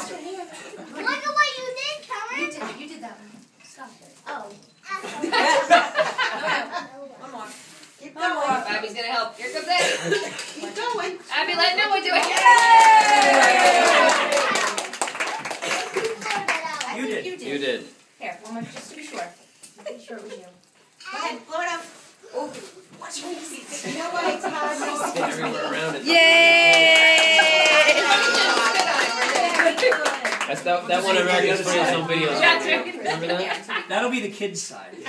Wash your hands. Look at what you did, Cameron. You Cameron. did, you did that one. Stop it. Oh. One more. Keep going. Abby's gonna help. Here comes it. Keep going. Abby, let know we do it. You did. You did. You did. Here, one more, just to be sure. Be sure it was you. That's that, that one American Explains on videos. That's right. Remember that? That'll be the kids' side.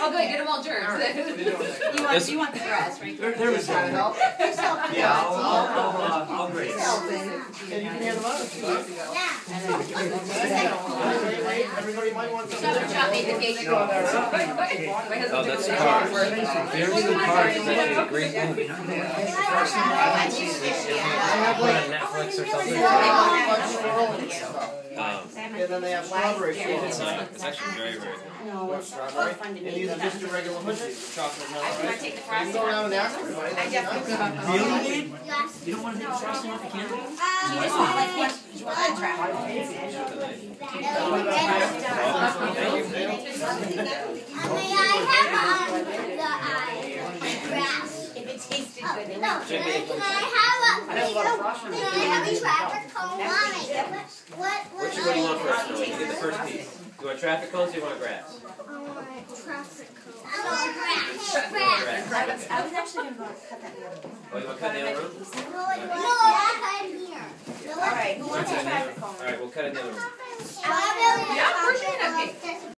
Oh, good. Get them all germs. You want, This- you want the grass, right? There, there was Trying to help? Yeah, I'll, I'll, I'll, uh, I'll grade it. And you can hand them out if you want. Everybody might want some. Another chop made the cake. My husband Oh, took that's it with cars. him. Very good cars. It's actually a great movie. Put on Netflix or something. Um, And then they have strawberry it's, uh, it's actually very, very good. What, strawberry? And these are just your regular hoodies, chocolate milk, Want to right? take the frosting can go around and ask everybody. I definitely nice. Really, Gabe? You don't want to take the frosting off the candle? You just want like one, you want that trap. May I have um, the uh, grass? If it tasted good, then no, can I, can I have a, I have a lot of frosting. can I have a traffic cone? Mommy, what, what, Which what? one do you want first? No, you get the first piece. Do you want traffic cones or do you want grass? I want traffic cone. I want grass. Grass. Grass. I was, actually gonna cut that the other one. Oh, you want to cut the other room? No, I want that here. No, All right, who wants a Cut it in the other traffic room. cone? All right, we'll cut it in the other room. I want Yeah, of course you